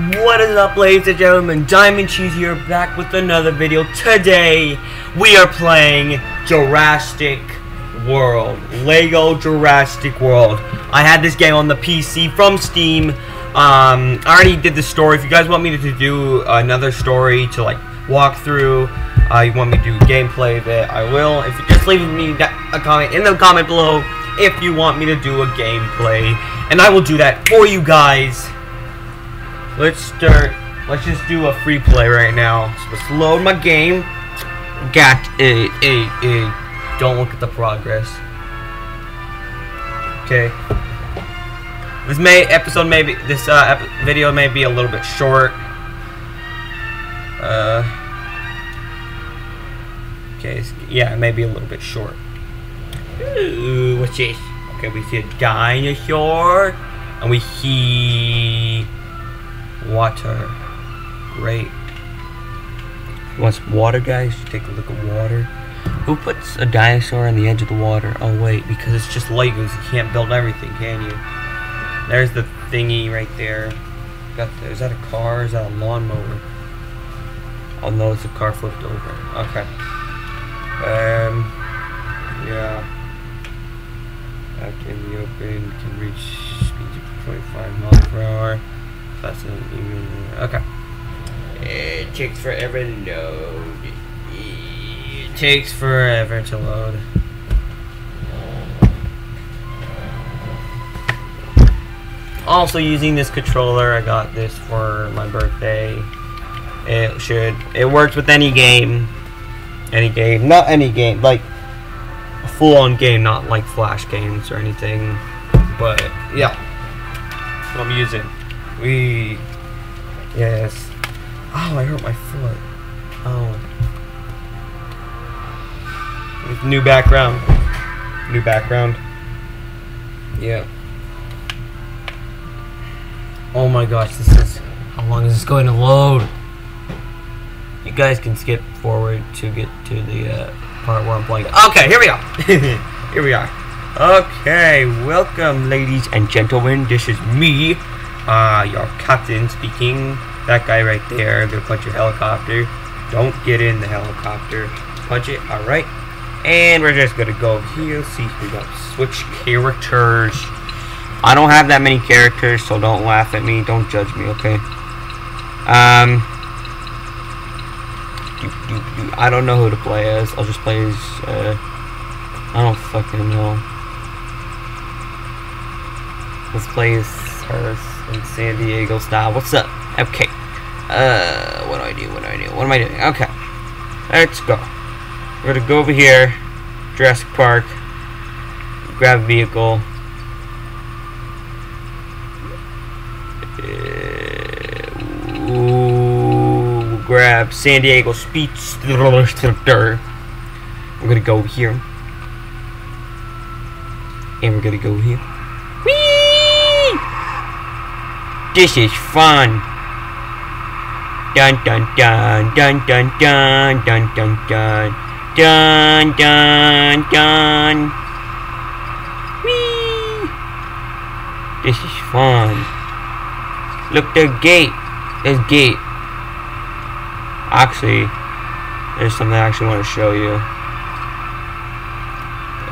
What is up ladies and gentlemen, Diamond Cheese here back with another video. Today, we are playing Jurassic World. Lego Jurassic World. I had this game on the PC from Steam. Um, I already did the story. If you guys want me to do another story to like walk through, uh, you want me to do gameplay of it, I will. If you just leave me a comment in the comment below if you want me to do a gameplay. And I will do that for you guys. Let's start. Let's just do a free play right now. Let's load my game. Got it, it, it. Don't look at the progress. Okay. This may episode may be this uh, video may be a little bit short. Uh. Okay. Yeah, it may be a little bit short. Ooh, what's this? Okay, we see a dinosaur, and we see water. Great. You want some water, guys? Take a look at water. Who puts a dinosaur on the edge of the water? Oh, wait, because it's just Legos. You can't build everything, can you? There's the thingy right there. Got the, is that a car? Is that a lawnmower? Oh, no, it's a car flipped over. Okay. Um, yeah back in the open can reach speeds of 25 miles per hour. That's an even okay. It takes forever to load. It takes forever to load. Also using this controller, I got this for my birthday. It should it works with any game. Any game. Not any game, like a full-on game, not like flash games or anything. But yeah, what I'm using. We yes. Oh, I hurt my foot. Oh. With new background. New background. Yeah. Oh my gosh, this is how long is this going to load? You guys can skip forward to get to the uh, part where I'm playing. Okay, here we go. here we are. Okay, welcome, ladies and gentlemen. This is me, uh, your captain speaking. That guy right there. Gonna punch your helicopter. Don't get in the helicopter. Punch it. All right. And we're just gonna go here. See, if we got switch characters. I don't have that many characters, so don't laugh at me. Don't judge me, okay? Um. I don't know who to play as. I'll just play as, uh, I don't fucking know. Let's play as her in San Diego style. What's up? Okay. Uh, what do I do? What do I do? What am I doing? Okay. Let's go. We're gonna go over here. Jurassic Park. Grab a vehicle. Uh, grab San Diego Speedster. We're gonna go here. And we're gonna go here. Whee! This is fun. Dun dun dun dun dun dun dun dun dun dun dun dun. Whee! This is fun. Look, the gate. There's gate. Actually, there's something I actually want to show you.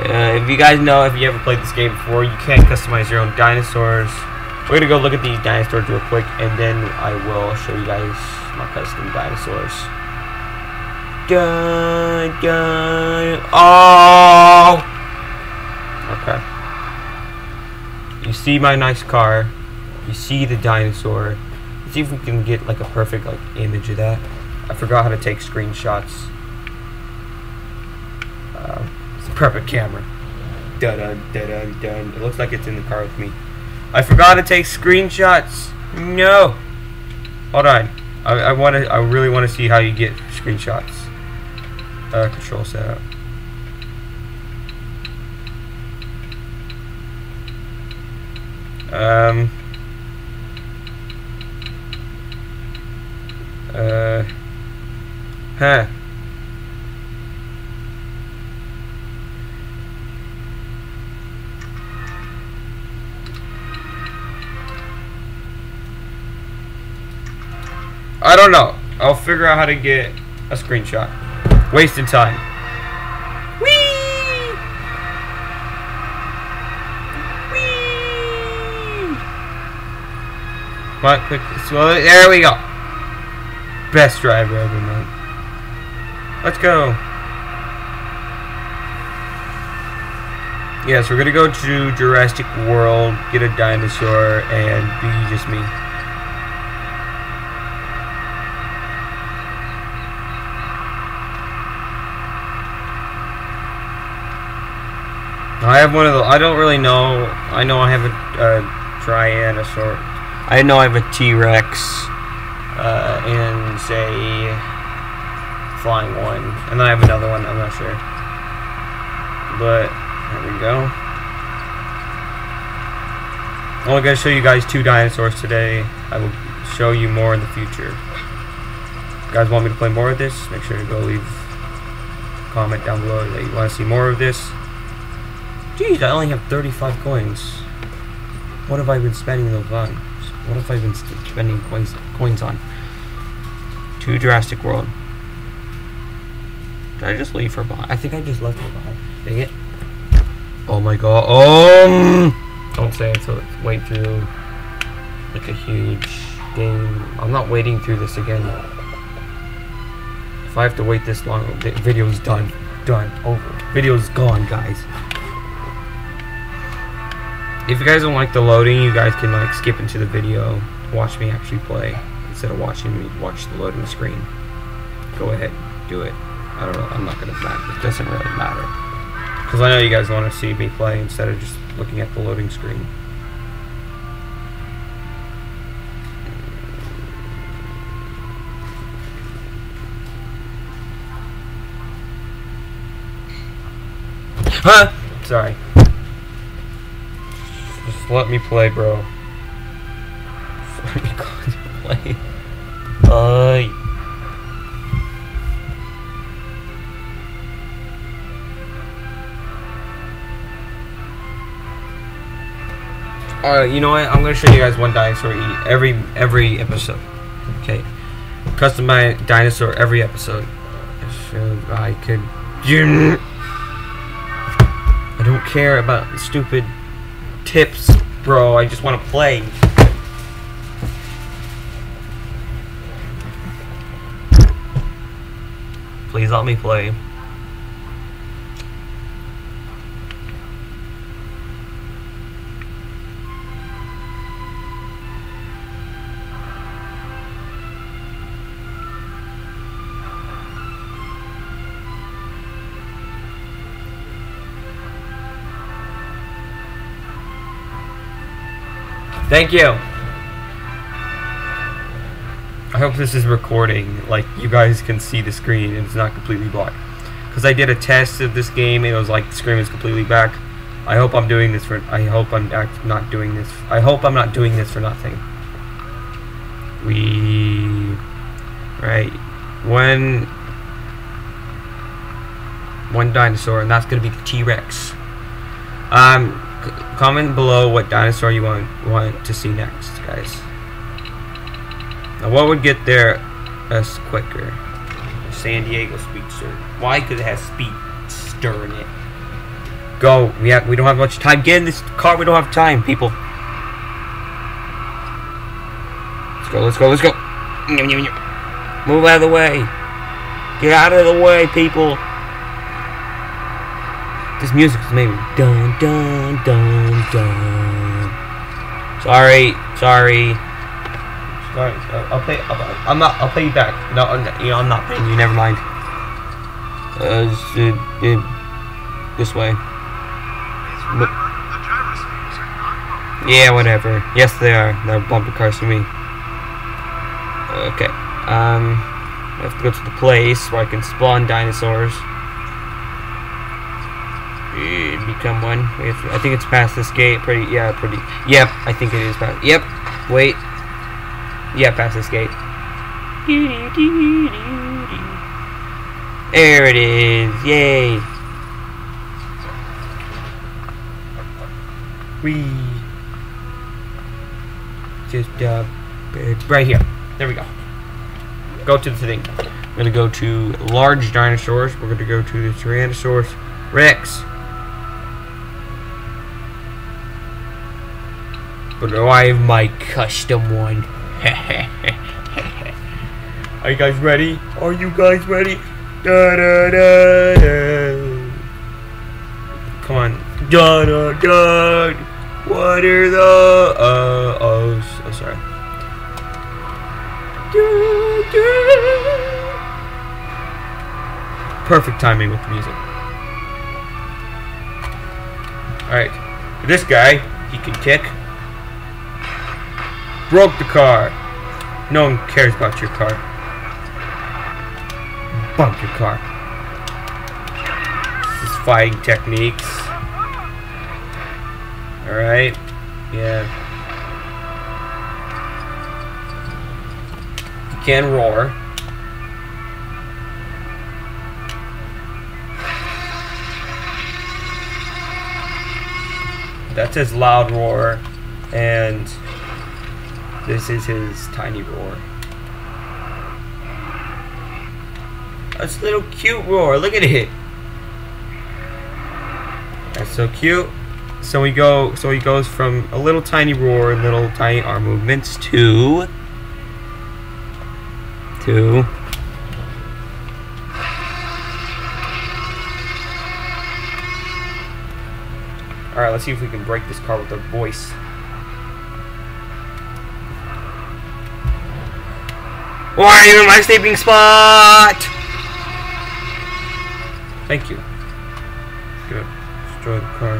Uh, if you guys know, if you ever played this game before, you can't customize your own dinosaurs. We're to go look at these dinosaurs real quick, and then I will show you guys my custom dinosaurs. Dun, dun, oh! Okay. You see my nice car. You see the dinosaur. Let's see if we can get like a perfect like image of that. I forgot how to take screenshots. Uh, it's a perfect camera. Dun dun dun dun. It looks like it's in the car with me. I forgot to take screenshots. No. Hold on. I, I want to. I really want to see how you get screenshots. Uh, control setup. Um. Uh. Huh. I don't know. I'll figure out how to get a screenshot. Wasting time. Whee! Whee! Come quick, slow. There we go. Best driver ever, man. Let's go. Yes, we're gonna go to Jurassic World, get a dinosaur, and be just me. I have one of the. I don't really know. I know I have a, a Tyrannosaur. I know I have a T Rex uh, and say flying one, and then I have another one. I'm not sure, but there we go. I'm only gonna show you guys two dinosaurs today. I will show you more in the future. If you guys want me to play more of this? Make sure to go leave a comment down below that you want to see more of this. Geez, I only have 35 coins. What have I been spending those on? What have I been spending coins coins on? To Jurassic World. Did I just leave her behind? I think I just left her behind. Dang it. Oh my god. Um. Don't say it until it's wait through like a huge game. I'm not waiting through this again. If I have to wait this long, the video's done. Done. Over. Video's gone, guys if you guys don't like the loading, you guys can like skip into the video, watch me actually play instead of watching me watch the loading screen. Go ahead, do it. I don't know. I'm not gonna matter. It doesn't really matter because I know you guys want to see me play instead of just looking at the loading screen. Huh? Sorry. Let me play, bro. Let me play. Uh. Alright, you know what? I'm gonna show you guys one dinosaur every every episode. Okay. Custom my dinosaur every episode. So I could I don't care about stupid tips, bro. I just want to play. Please let me play. Thank you. I hope this is recording, like you guys can see the screen and it's not completely blocked. Because I did a test of this game and it was like the screen was completely back. I hope I'm doing this for, I hope I'm not doing this, I hope I'm not doing this for nothing. We, right, one, one dinosaur and that's going to be the T-Rex. Um, comment below what dinosaur you want want to see next, guys. Now, what would get there us quicker? San Diego Speedster. Why? Because it has Speedster in it. Go. We have. We don't have much time. Get in this car. We don't have time, people. Let's go. Let's go. Let's go. Move out of the way. Get out of the way, people. This music is maybe dun dun dun dun. Sorry, sorry. Sorry, I'll pay. I'll, I'm not. I'll pay you back. No, I'm, you know, I'm not paying you. Never mind. Uh, uh, this way. Yeah, whatever. Yes, they are. They're bumper cars for me. Okay. Um, I have to go to the place where I can spawn dinosaurs become one. I think it's past this gate. Pretty, yeah, pretty. Yep, I think it is past. Yep. Wait. Yeah, past this gate. There it is. Yay. We just uh, right here. There we go. go to the thing. We're gonna go to large dinosaurs. We're gonna go to the Tyrannosaurus Rex. But I have my custom one. Are you guys ready? Are you guys ready? Da da da da. Come on. Da da da. What are the uh oh, oh sorry. Da, da. Perfect timing with the music. Alright. This guy, he can kick. Broke the car. No one cares about your car. Bump your car. This fighting techniques. Alright. Yeah. You can roar. That's his loud roar, and this is his tiny roar. That's a little cute roar. Look at it. That's so cute. So we go. So he goes from a little tiny roar, little tiny arm movements to to All right. Let's see if we can break this car with our voice. Why are you in my sleeping spot? Thank you. Good. Destroy the car.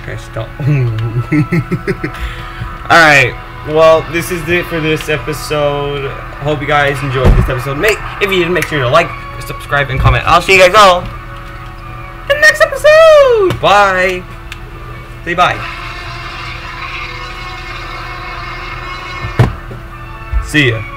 Okay, stop. Alright. Well, this is it for this episode. Hope you guys enjoyed this episode. Make if you did, make sure to like, subscribe, and comment. I'll see you guys all in the next episode. Bye. Say bye. See ya.